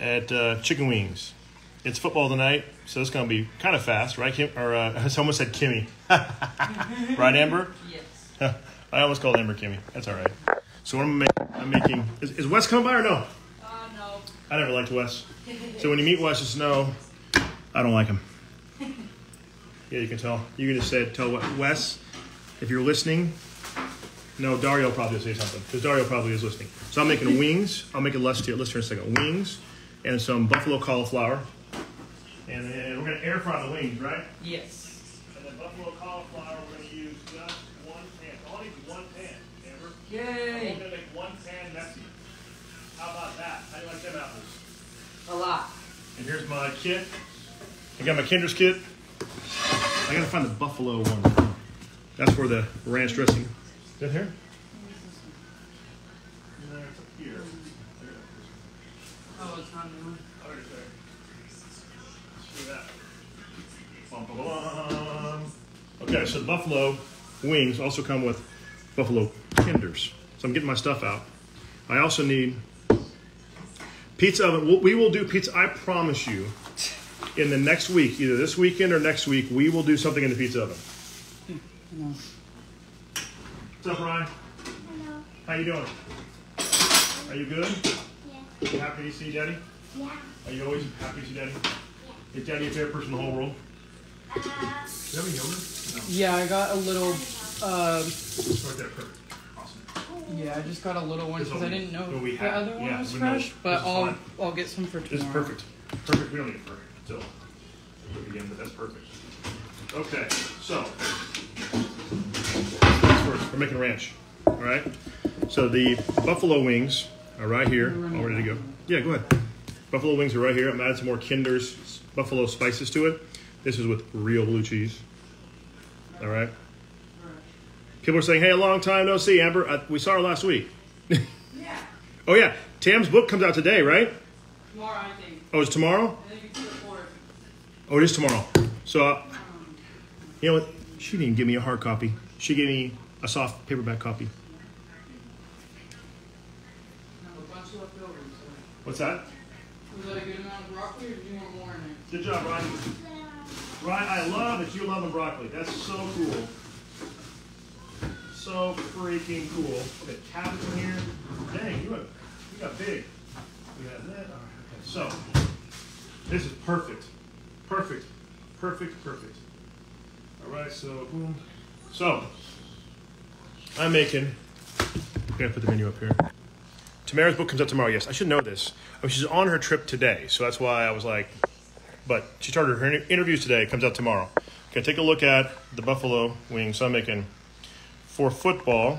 at uh, Chicken Wings. It's football tonight, so it's going to be kind of fast, right? Kim, or uh, someone said Kimmy, right, Amber? Yes. I almost called Amber Kimmy. That's all right. So what I'm, make, I'm making is, is Wes coming by or no? Uh, no. I never liked Wes. So when you meet Wes, just know I don't like him. Yeah, you can tell. You can just say tell Wes if you're listening. No, Dario probably will say something because Dario probably is listening. So I'm making wings. I'll make it less to Let's turn a second. Wings and some buffalo cauliflower. And then we're gonna air fry the wings, right? Yes. And then buffalo cauliflower, we're gonna use just one pan. I only need one pan, Amber. I'm gonna make one pan messy. How about that? How do you like them apples? A lot. And here's my kit. I got my Kinder's kit. I gotta find the buffalo one. That's where the ranch dressing. Is that here? No, it's up here. Oh, it's not new. Oh, right there. See that? Bum, bum, bum. Okay, so the buffalo wings also come with buffalo tenders. So I'm getting my stuff out. I also need pizza oven. We'll- We will do pizza. I promise you, in the next week, either this weekend or next week, we will do something in the pizza oven. No. What's up, Ryan? Hello. How you doing? Are you good? Yeah. You happy to see Daddy? Yeah. Are you always happy to see Daddy? Is Daddy your favorite person in the whole world? Uh, Do you have any yogurt? No. Yeah, I got a little. Uh, It's right there. Perfect. Awesome. yeah, I just got a little one because I didn't know will we the other one yeah, was we know. fresh. But I'll fine. I'll get some for This tomorrow. is perfect. Perfect. We don't need it perfect still. Again, but that's perfect. Okay, so things first. We're making ranch. All right. So the buffalo wings are right here, all ready to go. Yeah, go ahead. Buffalo wings are right here. I'm adding some more Kinder's buffalo spices to it. This is with real blue cheese. All right. People are saying, "Hey, a long time no see, Amber. I, we saw her last week." Yeah. Oh yeah, Tam's book comes out today, right? Tomorrow, I think. Oh, it's tomorrow. I think it's. Oh, it is tomorrow. So, uh, you know what? She didn't give me a hard copy. She gave me a soft paperback copy. I have a bunch left over. So. What's that? Was that a good amount of broccoli, or do you want more in it? Good job, Ryan. Ryan, I love that you love the broccoli. That's so cool. So freaking cool. Okay, cabbage in here. Dang, you got, you got big. We got that. All right, okay. So, this is perfect. Perfect. Perfect, perfect. All right, so boom. So, I'm making. I'm gonna put the menu up here. Tamera's book comes out tomorrow. Yes, I should know this. Oh, she's on her trip today, so that's why I was like. But she started her inter- interviews today. It comes out tomorrow. Okay, take a look at the buffalo wings. So I'm making for football.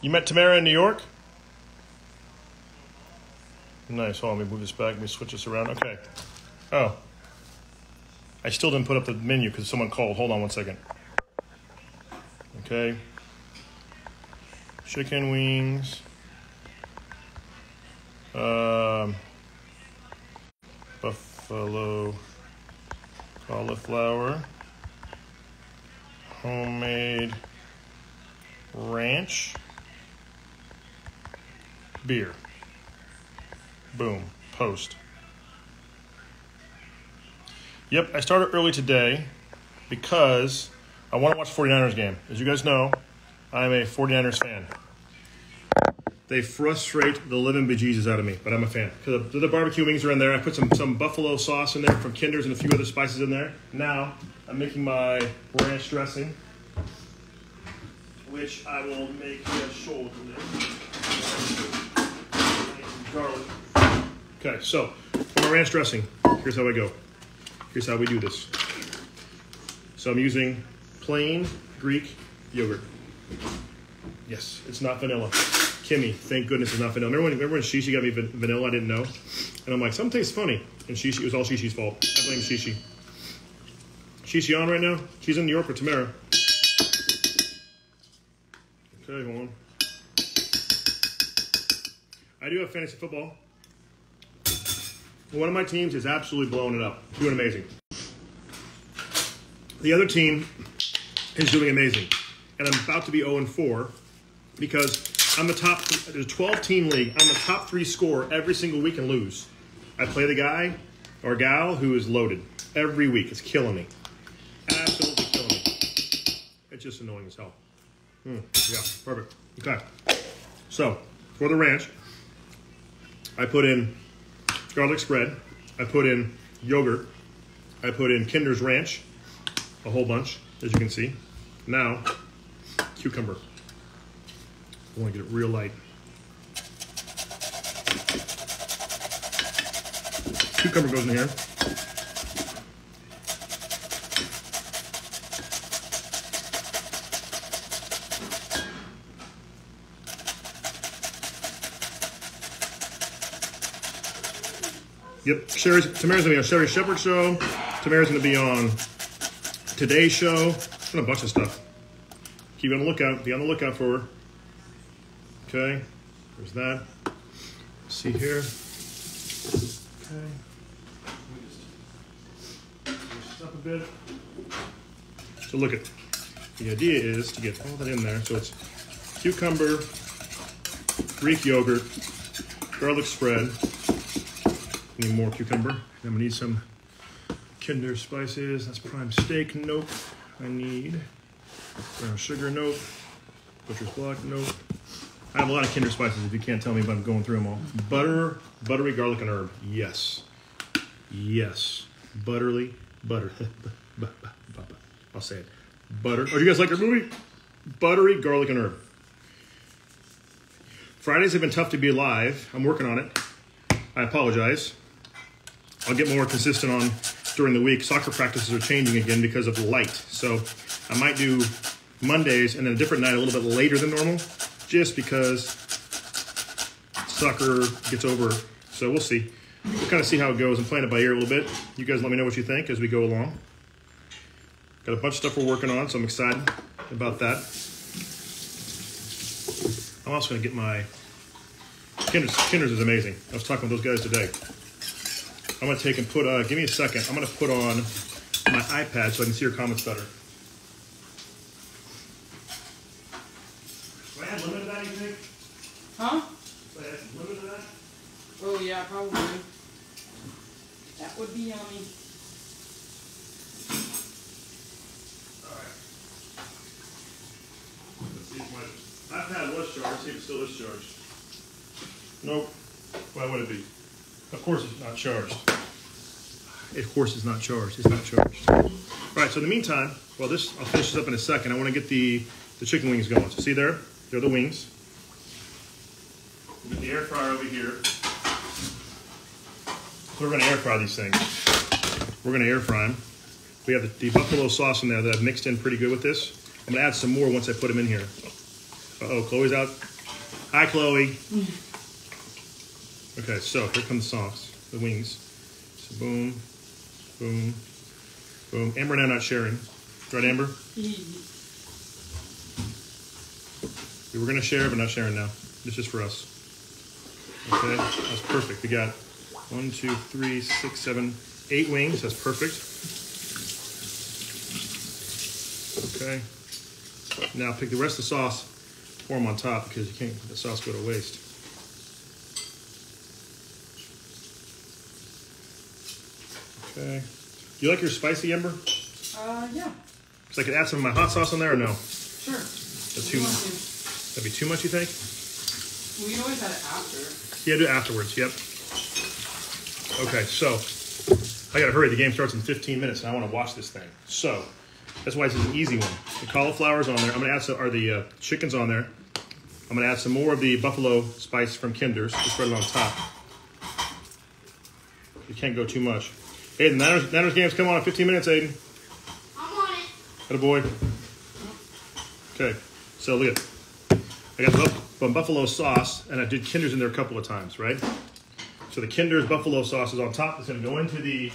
You met Tamara in New York? Nice. Hold on, let me move this back. Let me switch this around. Okay. Oh. I still didn't put up the menu because someone called. Hold on one second. Okay. Chicken wings. Um, buffalo cauliflower. Homemade ranch. Beer. Boom. Post. Yep, I started early today because I want to watch the 49ers game. As you guys know, I'm a 49ers fan. They frustrate the living bejesus out of me, but I'm a fan. Because the, barbecue wings are in there. I put some, some buffalo sauce in there from Kinder's and a few other spices in there. Now, I'm making my ranch dressing, which I will make a shoulder garlic. Okay, so for my ranch dressing, here's how I go. Here's how we do this. So I'm using plain Greek yogurt. Yes, it's not vanilla. Kimmy, thank goodness it's not vanilla. Remember when, remember when Shishi got me van- vanilla? I didn't know. And I'm like, something tastes funny. And Shishi, it was all Shishi's fault. I blame Shishi. Shishi on right now? She's in New York with Tamera. Okay, hold on. I do have fantasy football. One of my teams is absolutely blowing it up, doing amazing. The other team is doing amazing. and I'm about to be 0 and 4 because I'm the top. There's a 12 team league. I'm the top three scorer every single week and lose. I play the guy or gal who is loaded every week. It's killing me. Absolutely killing me. It's just annoying as hell. Hmm, yeah, perfect. Okay. So, for the ranch, I put in garlic spread. I put in yogurt. I put in Kinder's Ranch, a whole bunch, as you can see. Now, cucumber. I want to get it real light. Cucumber goes in here. Yep, Sherri's, Tamera's gonna be on Sherri Shepherd show. Tamera's gonna be on Today's show. And a bunch of stuff. Keep on the lookout. Be on the lookout for her. Okay, there's that. See here. Okay. Just up a bit. So look at the idea is to get all that in there. So it's cucumber, Greek yogurt, garlic spread. Need more cucumber. I'm gonna need some Kinder spices. That's prime steak. Nope. I need brown sugar. Nope. Butcher's block. Nope. I have a lot of Kinder spices. If you can't tell me, but I'm going through them all. Butter, buttery garlic and herb. Yes. Yes. Butterly butter. I'll say it. Butter. Oh, do you guys like our movie? Buttery garlic and herb. Fridays have been tough to be alive. I'm working on it. I apologize. I'll get more consistent on during the week. Soccer practices are changing again because of light. So I might do Mondays and then a different night a little bit later than normal, just because soccer gets over. So we'll see. We'll kind of see how it goes. I'm playing it by ear a little bit. You guys let me know what you think as we go along. Got a bunch of stuff we're working on, so I'm excited about that. I'm also going to get my Kinder's, Kinder's is amazing. I was talking with those guys today. I'm gonna take and put. Uh, give me a second. I'm gonna put on my iPad so I can see your comments better. Do I have limit to that? You think? Huh? Do I have limit to that? Oh yeah, probably. That would be yummy. All right. Let's see if my iPad was charged. See if it's still is charged. Nope. Why would it be? Of course it's not charged. Of course it's not charged. It's not charged. All right. So in the meantime, well, this I'll finish this up in a second. I want to get the the chicken wings going. So see there, they're the wings. Get the air fryer over here. So we're going to air fry these things. We're going to air fry them. We have the, the buffalo sauce in there that I've mixed in pretty good with this. I'm going to add some more once I put them in here. Uh oh, Chloe's out. Hi, Chloe. Okay, so here comes the sauce, the wings. So boom, boom, boom. Amber and I not sharing. Right, Amber? We were going to share, but not sharing now. It's just for us. Okay, that's perfect. We got one, two, three, six, seven, eight wings. That's perfect. Okay. Now pick the rest of the sauce, pour them on top because you can't let the sauce go to waste. Okay. Do you like your spicy, Ember? Uh, yeah. Because I could add some of my hot sauce on there or no? Sure. That's too, to. that'd be too much, you think? We can always add it after. Yeah, do it afterwards. Yep. Okay, so I gotta hurry. The game starts in 15 minutes, and I want to watch this thing. So that's why this is an easy one. The cauliflower's on there. I'm gonna add some. Are the uh, chickens on there? I'm gonna add some more of the buffalo spice from Kinder's. Just spread it on top. You can't go too much. Aiden, Niners, Niners game's come on in 15 minutes. Aiden, I'm on it. Had a boy. Okay, so look at. I got buff- buffalo sauce, and I did Kinder's in there a couple of times, right? So the Kinder's buffalo sauce is on top. It's going to go into the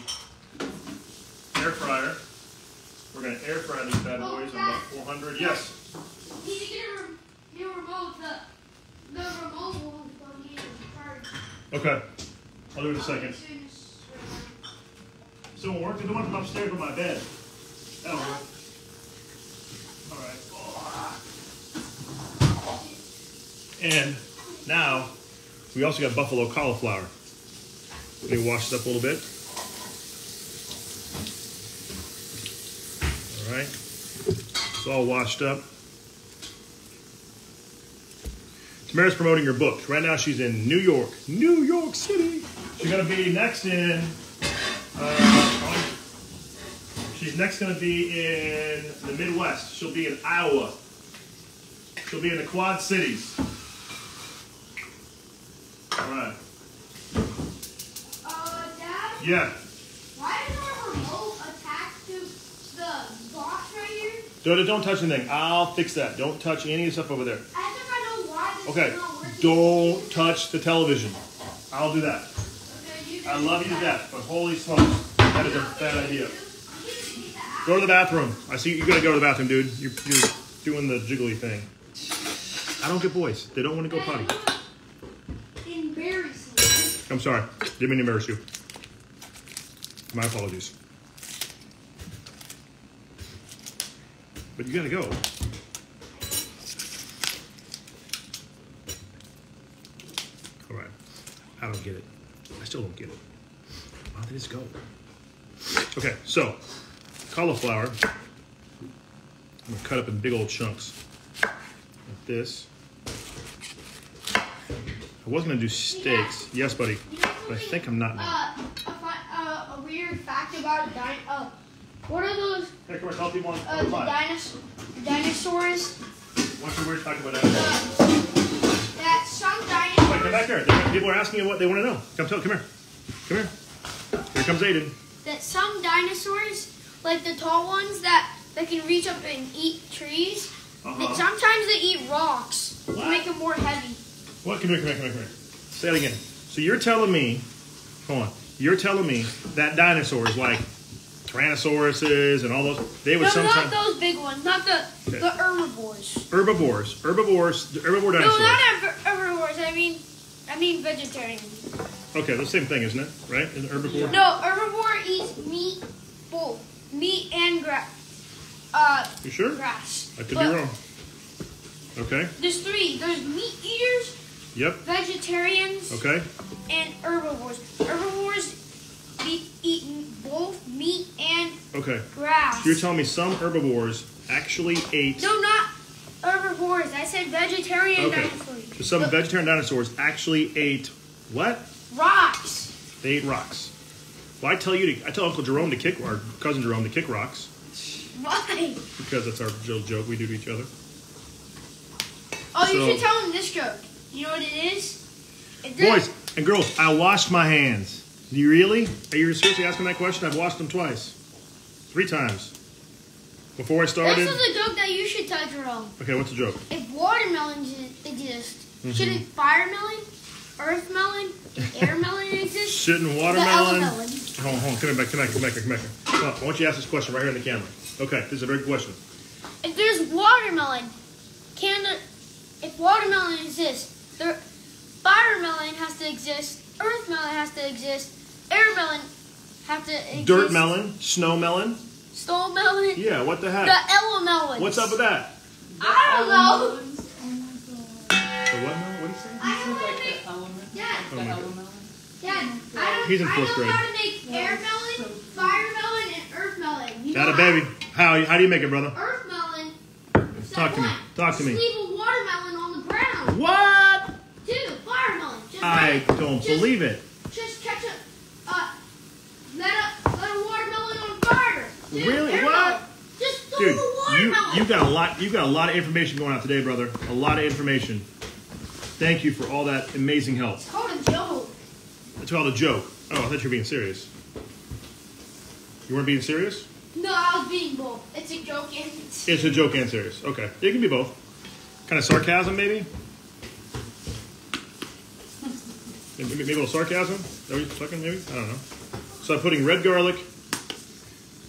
air fryer. We're going to air fry these bad oh, boys on about 400. Yes. You need to get a, rem- get a remote. The, the remote will will need a. Okay. I'll do it in a second. So it work. The one from upstairs with my bed. That'll work. All right. And now we also got buffalo cauliflower. Let me wash it up a little bit. All right. It's all washed up. Tamera's promoting her book. Right now she's in New York, New York City. She's gonna be next in. Uh, she's next gonna be in the Midwest. She'll be in Iowa. She'll be in the Quad Cities. All right. Uh, Dad, Yeah. why is our remote attached to the box right here? Don't, don't touch anything. I'll fix that. Don't touch any of the stuff over there. I know why this Okay. is not working. Don't touch the television. I'll do that. Okay, you I love you to that. death, but holy smokes, that is a bad idea. Go to the bathroom. I see you gotta go to the bathroom, dude. You're, you're doing the jiggly thing. I don't get boys. They don't want to go potty. Embarrassing. I'm sorry. Didn't mean to embarrass you. My apologies. But you gotta go. All right. I don't get it. I still don't get it. Why did this go? Okay, so cauliflower. I'm gonna cut up in big old chunks. Like this. I was gonna do steaks. Yes, buddy. But I think I'm not now. Uh, a, fi- uh, a weird fact about a dino. Uh, what are those? Hey, come on, tell people on Uh, the dinos- dinosaurs. What's the weird fact about Uh, that? that some Wait, dinosaurs. come back here. They're- People are asking you what they want to know. Come, tell, come here. Come here. Here comes Aiden. That some dinosaurs, like the tall ones that that can reach up and eat trees, Uh-huh. sometimes they eat rocks to make them more heavy. What? Come here, come here, come here, come here. Say it again. So you're telling me, hold on. You're telling me that dinosaurs like Tyrannosauruses and all those, they would No, sometimes not those big ones. Not the Okay. the herbivores. herbivores, herbivores, the herbivore No, not herbivores. I mean, I mean vegetarian. Okay, the same thing, isn't it? Right? Isn't herbivore? No, herbivore eats meat, both meat and grass. Uh, You sure? grass. I could But be wrong. Okay. There's three. There's meat eaters, Yep. vegetarians, Okay. and herbivores. Herbivores eat eating both meat and Okay. grass. So you're telling me some herbivores actually ate. no, not herbivores. I said vegetarian Okay. dinosaurs. So some Look, vegetarian dinosaurs actually ate what? rocks. They ate rocks. Well, I tell you to. I tell Uncle Jerome to kick, or cousin Jerome to kick rocks Why? because that's our little joke we do to each other. Oh, you So- should tell him this joke. You know what it is? It Boys and girls, I washed my hands. You really? Are you seriously asking that question? I've washed them twice, three times. Before I started. This is a joke that you should tell Jerome. Okay, what's the joke? If watermelons exist, Mm-hmm. shouldn't firemelon, earth melon, air melon exist? Shouldn't watermelon? Hold on, hold on. Come back, come back, come back, come back. Come on, I want you to ask this question right here in the camera. Okay, this is a very good question. If there's watermelon, can the, if watermelon exists, there, firemelon has to exist, earth melon has to exist, air melon have to exist. Dirt melon, snow melon. Stone melon, Yeah, what the heck? the elemelon. What's up with that? I don't know. I This know is how to like the element. Yeah. Like Oh the my element. Dad, I don't, He's in fourth grade. how to make air melon, fire melon, and earth melon. You Got a baby. How, how do you make it, brother? Earth melon. Talk to me. Talk to me. Just leave a watermelon on the ground. What? Two, firemelon. Just I don't just, believe it. Just catch a, uh, let a, let a watermelon on fire. Two, Really? What? melon. Dude, you watermelon. you got a lot you got a lot of information going out today, brother. A lot of information. Thank you for all that amazing help. It's called a joke. It's called a joke. Oh, I thought you were being serious. You weren't being serious? No, I was being bold. It's a joke and it's, It's a joke and serious. Okay. It can be both. Kind of sarcasm, maybe? Maybe, maybe a little sarcasm? Is that what talking, maybe? I don't know. So I'm putting red garlic,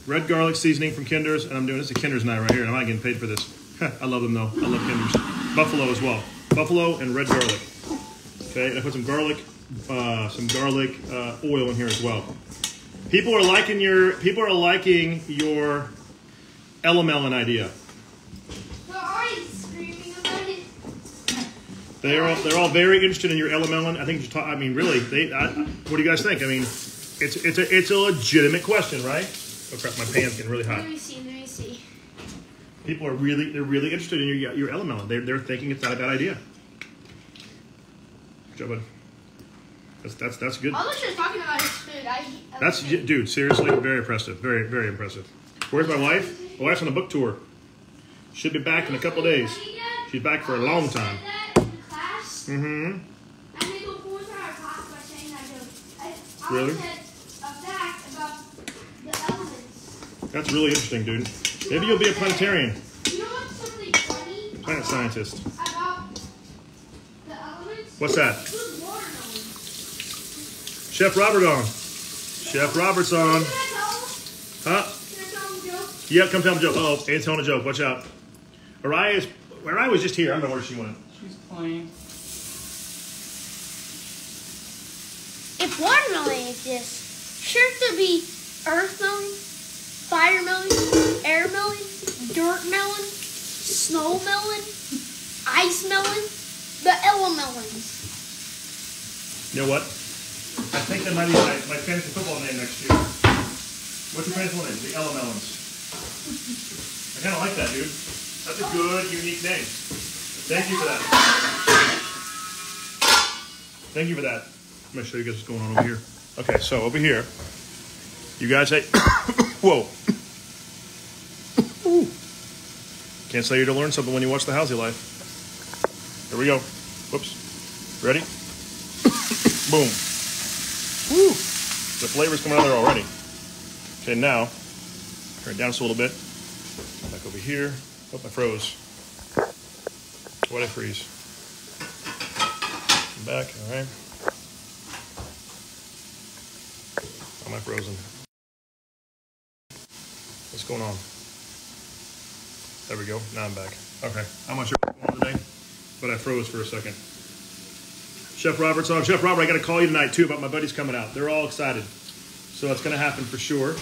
red garlic seasoning from Kinder's, and I'm doing this is a Kinder's night right here, and I'm not getting paid for this. I love them though. I love Kinder's. Buffalo as well. Buffalo and red garlic. Okay, and I put some garlic, uh, some garlic uh, oil in here as well. People are liking your people are liking your Elamelon idea. We're already screaming about it. They're all, they're all very interested in your Elamelon. I think you talk, I mean, really, they. I, what do you guys think? I mean, it's it's a it's a legitimate question, right? Oh crap, my pan's getting really hot. Let me see. Let me see. People are really they're really interested in your your Elamelon. They're they're thinking it's not a bad idea. Good bud. That's that's that's good. All that talking about is food. I. I That's dude, seriously, very impressive. Very very impressive. Where's my wife? My wife's on a book tour. Should be back in a couple days. She's back for a long time. Mm-hmm. Really? That's really interesting, dude. Maybe you'll be a planetarian, You know what's something planet scientist. About the elements? What's that? Chef Robert on. Chef Robert's on. Can I tell him? Huh? Can I tell him a joke? Yeah, come tell him a joke. Oh, ain't telling a joke. Watch out. Ariah is. Ariah was just here. I don't know where she went. She's playing. If watermelon exists, shouldn't there be earth melon, fire melon, air melon, dirt melon, snow melon, ice melon, the elemelons? You know what? I think that might be my, my fantasy football name next year. What's your fantasy football name? The Elemelons. I kind of like that, dude. That's a good, unique name. Thank you for that. Thank you for that. I'm gonna show you guys what's going on over here. Okay, so over here, you guys say, whoa. Ooh. Can't say you don't learn something when you watch The Housley Life. Here we go. Whoops. Ready? Boom. Woo! The flavor's coming out there already. Okay, now, turn it down just a little bit. Back over here. Oh, I froze. What I freeze? Back, all right. Am I frozen? What's going on? There we go. Now I'm back. Okay, I'm not sure what's going on today, but I froze for a second. Chef Robert's on. Chef Robert, I got to call you tonight too about my buddies coming out. They're all excited, so it's going to happen for sure.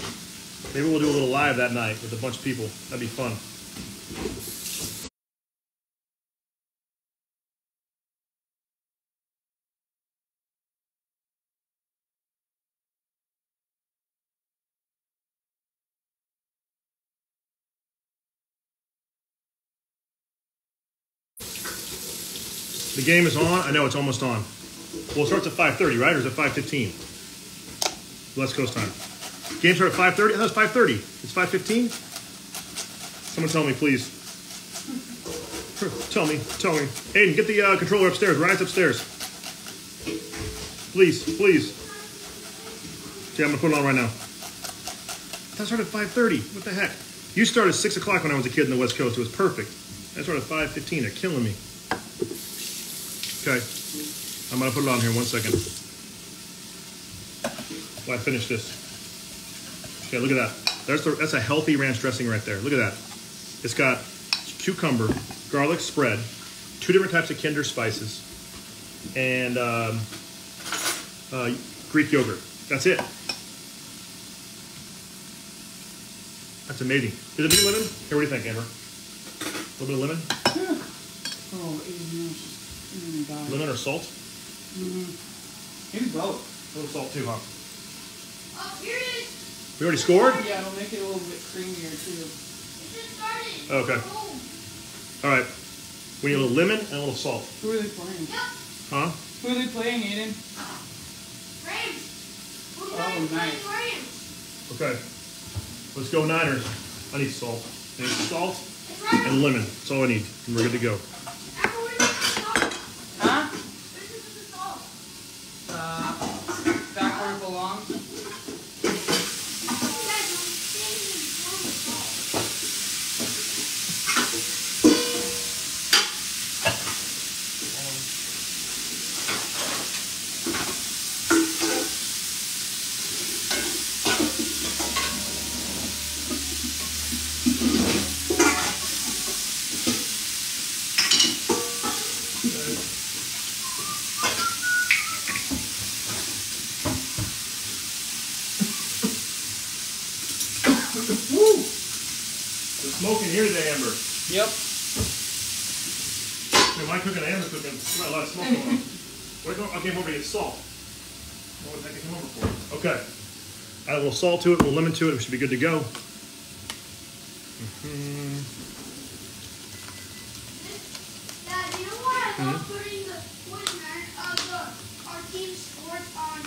Maybe we'll do a little live that night with a bunch of people. That'd be fun. The game is on. I know it's almost on. Well, it starts at 5:30, right? Or is it 5:15? West Coast time. Game starts at 5:30. I thought it was 5:30. It's 5:15. Someone tell me, please. Tell me. Tell me. Aiden, get the uh, controller upstairs. Ryan's upstairs. Please, please. Okay, I'm gonna put it on right now. I started at 5:30. What the heck? You started at six o'clock when I was a kid in the West Coast. It was perfect. I started at 5:15. They're killing me. Okay. I'm gonna put it on here one second. While I finish this. Okay, look at that. The, that's a healthy ranch dressing right there. Look at that. It's got cucumber, garlic spread, two different types of Kinder spices, and um, uh, Greek yogurt. That's it. That's amazing. Is it me lemon? Here, what do you think, Amber? A little bit of lemon? Oh, no, she's mm, Lemon or salt? Maybe both. A little salt too, huh? Oh, here it is. We already scored? Yeah, it'll make it a little bit creamier too. It just started. Okay. Oh. All right. We need a little lemon and a little salt. Who are they playing? Yep. Huh? Who are they playing, Aiden? Rams. We're Oh, playing nice. Rams. Okay. Let's go Niners. I need salt. I need salt and lemon. That's all I need. And we're good to go. Apple, where's the salt? Huh? Where's the salt? Uh, back where it belongs. You guys don't stand here and throw the salt. Woo! The smoke in here today, Amber. Yep. Yeah, my cooking and the cooking, we got a lot of smoke going on. Wait, no, I came over to get salt. What heck I came over for? Okay. Add a little salt to it, a little lemon to it, we should be good to go. Mm-hmm. Dad, you know why I love putting the of uh, the our team scores on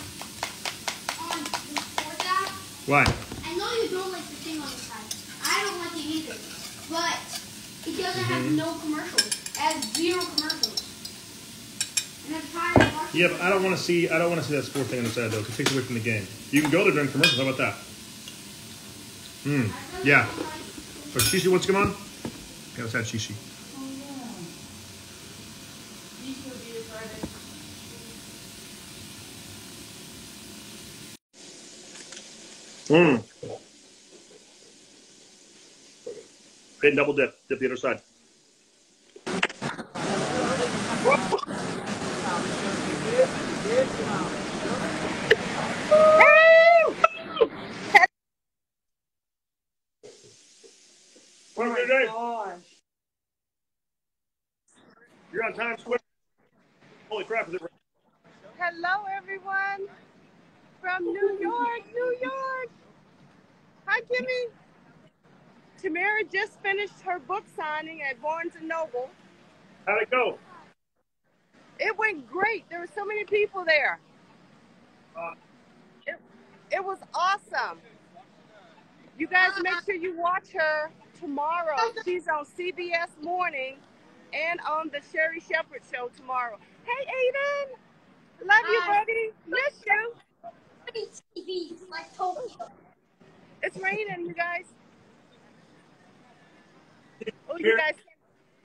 on the sports app? Why? I know you don't like the thing on the side. I don't like it either. But it doesn't have mm-hmm. no commercials. It has zero commercials. And I'm tired of watching Yeah, but I don't want to see. I don't want to see that sport thing on the side though. 'cause It takes away from the game. You can go there during commercials. How about that? Hmm. Yeah. So Shishi, what's going on? Yeah, let's add Shishi. Oh. Mmm. Okay, double dip. Dip the other side. What are we doing? Gosh. You're on Times Square. Holy crap! Is it? Hello, everyone from New York, New York. Hi, Kimmy. Tamera just finished her book signing at Barnes and Noble. How'd it go? It went great. There were so many people there. Uh, It, it was awesome. You guys make sure you watch her tomorrow. She's on CBS Morning and on the Sherri Shepherd Show tomorrow. Hey, Aiden. Love you, Hi. buddy. Miss you. TV like Tokyo. It's raining, you guys. Oh, you guys.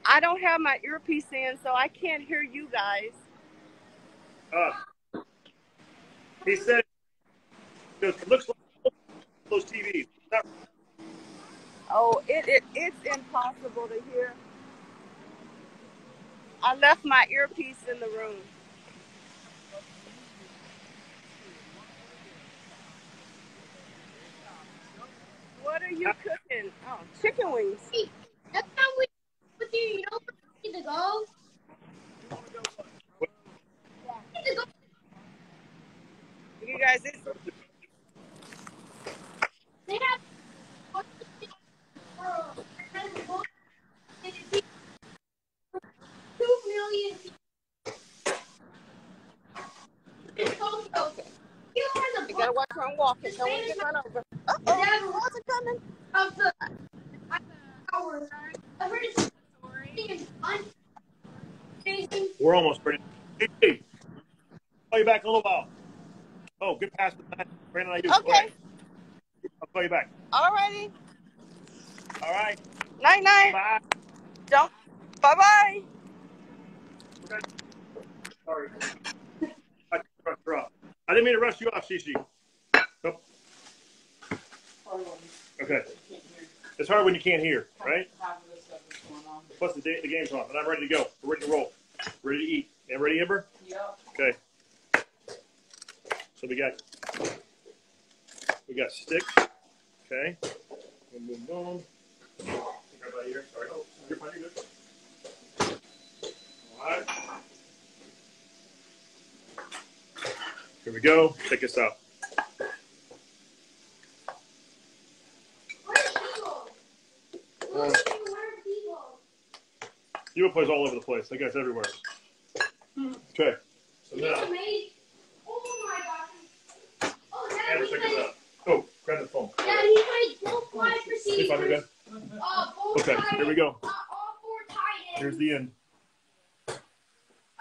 I don't have my earpiece in, so I can't hear you guys. uh, he said, it looks like those TVs. Oh, it, it it's impossible to hear. I left my earpiece in the room. What are you cooking? Oh, chicken wings. Hey, next time we with you, you know where we need to go? We need to go. You guys, it's, They have two million in Tokyo. You are the you gotta watch where I'm walking. Don't want to get run over. Uh oh, what's it coming? of the hours. I've heard it's fun. Jason, We're almost ready. Hey, call you back in a little while. Oh, good pass. Brandon, I do. Okay. ahead. I'll call you back. Alrighty. All right. Night night. Bye. Don't. Bye bye. Okay. Sorry. I rushed her off. I didn't mean to rush you off, Shishi. Nope. Okay. It's hard when you can't hear, right? Half of this stuff is going on. Plus the, day, the game's on, and I'm ready to go. We're ready to roll. Ready to eat. You ready, Amber? Yep. Okay. So we got we got sticks. Okay. Boom, boom, boom. Sorry. Oh, you're fine. You're good. All right. Here we go. Check this out. where are people? Where are people? Where? You plays all over the place. That guy's everywhere. Okay. So now. Oh my gosh. Oh, Dad, he check this out. Oh, grab the phone. Dad, he plays both wide receivers. Okay, here we go. Uh, all four tight Here's the end.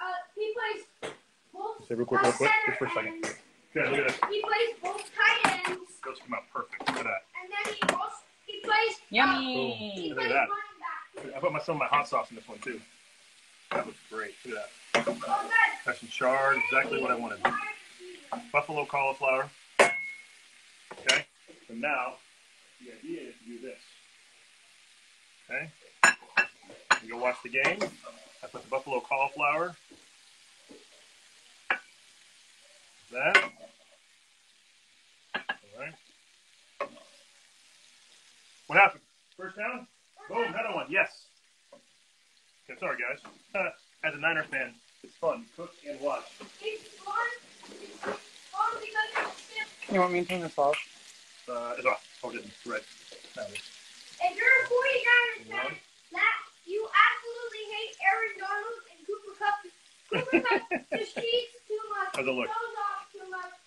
Uh, he plays both. Say real quick, real quick, just for a second. ends. Okay, look at this. He plays both tight ends, Those come out perfect. Look at that. and then he also he plays. Uh, he Yummy. Look plays at that. I put my, some of my hot sauce in this one too. That looks great. Look at that. Oh, Dad. That's some chard, exactly what I wanted. Buffalo cauliflower. Okay. So now the idea is to do this. Okay. You go watch the game. I put the buffalo cauliflower. That. All right. What happened? First down? Boom, another one. Yes. Okay, sorry guys. as a Niner fan, it's fun. Cook and watch. It's fun. It's fun because it's You want me to turn this off? Uh, it's off. Oh, it didn't. Right. If you're a 49ers fan, that you absolutely hate Aaron Donald and Cooper Kupp. Cooper Kupp just cheats too much. How's it look?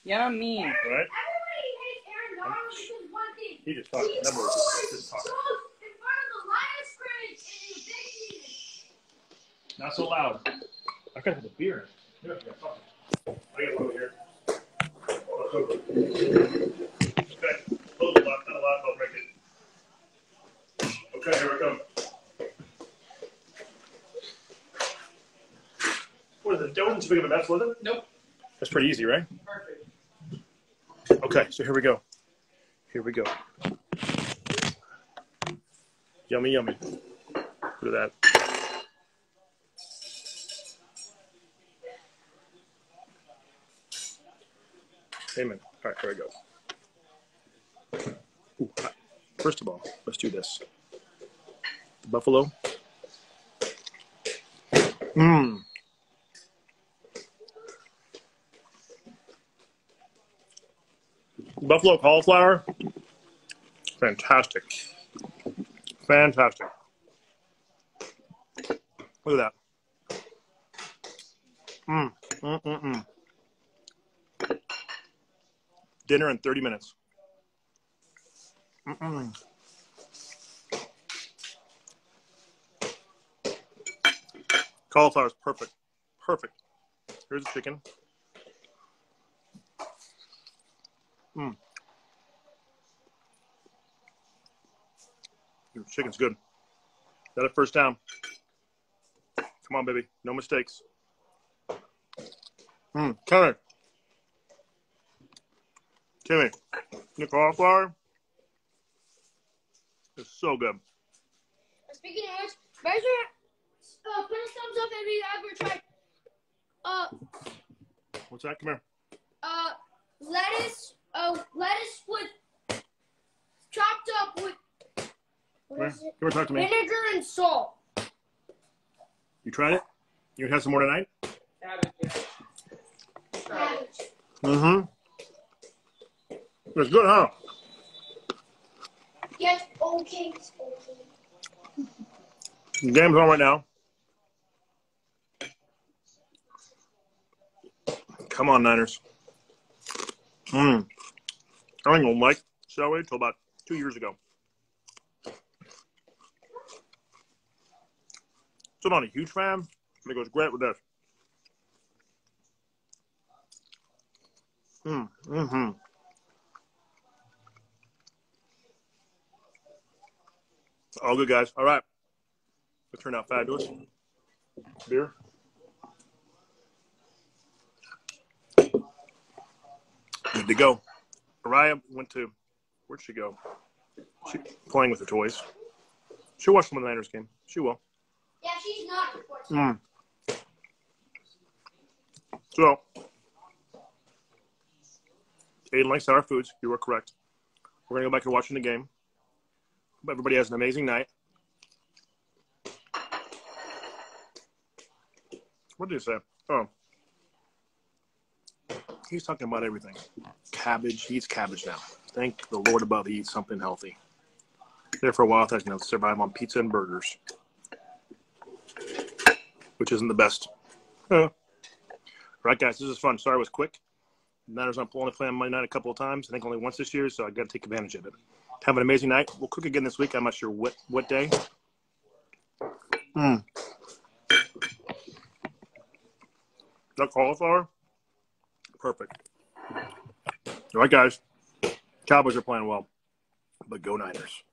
Shows off too much. Yeah, me. Right? Everybody hates Aaron Donald because one thing. He just talked. He Number always just shows talking. in front of the line of scrimmage and in the big season. Not so loud. I gotta have a beer. in it. Yeah, yeah. I got one here. Okay. A little loud, not loud, I'll break it. Okay, here we go. What is it? That wasn't too big of a mess, was it? Nope. That's pretty easy, right? Perfect. Okay, so here we go. Here we go. Yummy, yummy. Look at that. Amen. All right, here we go. Ooh. First of all, let's do this. Buffalo. Mmm. Buffalo cauliflower. Fantastic. Fantastic. Look at that. Mmm. Mm, mm, mm. Dinner in 30 minutes. Mm-mm. Cauliflower is perfect. Perfect. Here's the chicken. Mm. Your chicken's good. Got it first down. Come on, baby. No mistakes. Mm, Timmy. Timmy. The cauliflower is so good. Speaking of which, measure, uh, put a thumbs up if you ever tried, uh, What's that? Come here. uh, lettuce, uh, lettuce with, chopped up with, Come it? Come here, talk to me. Vinegar and salt. You tried it? You gonna have some more tonight? Cabbage. yeah. Try it. Cabbage. Mm-hmm. It's good, huh? Yes, okay, it's okay. The game's on right now. Come on, Niners. Mm. I even like celery until about two years ago. Still not a huge fan, but it goes great with this. Mm, mm-hmm. All good, guys. All right. It turned out fabulous. Beer. Good to go. Mariah went to, where'd she go? She playing with her toys. She'll watch some of the Niners game. She will. Yeah, she's not. Mm. So, Aiden likes our foods. You were correct. We're going to go back to watching the game. Hope everybody has an amazing night. What did you say? Oh. He's talking about everything. Cabbage. He eats cabbage now. Thank the Lord above he eats something healthy. There for a while, I thought going to survive on pizza and burgers, which isn't the best. All right, guys, this is fun. Sorry it was quick. Niners on only playing Monday night a couple of times. I think only once this year, so I got to take advantage of it. Have an amazing night. We'll cook again this week. I'm not sure what what day. Mm. That cauliflower, perfect. All right, guys. Cowboys are playing well, but go Niners.